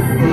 Yes.